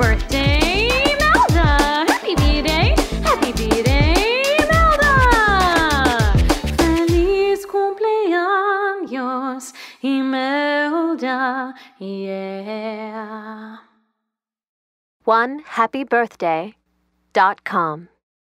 birthday, Happy birthday, Happy B-Day, Feliz cumpleaños, Imelda, yeah. One happy birthday dot com.